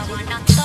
I will not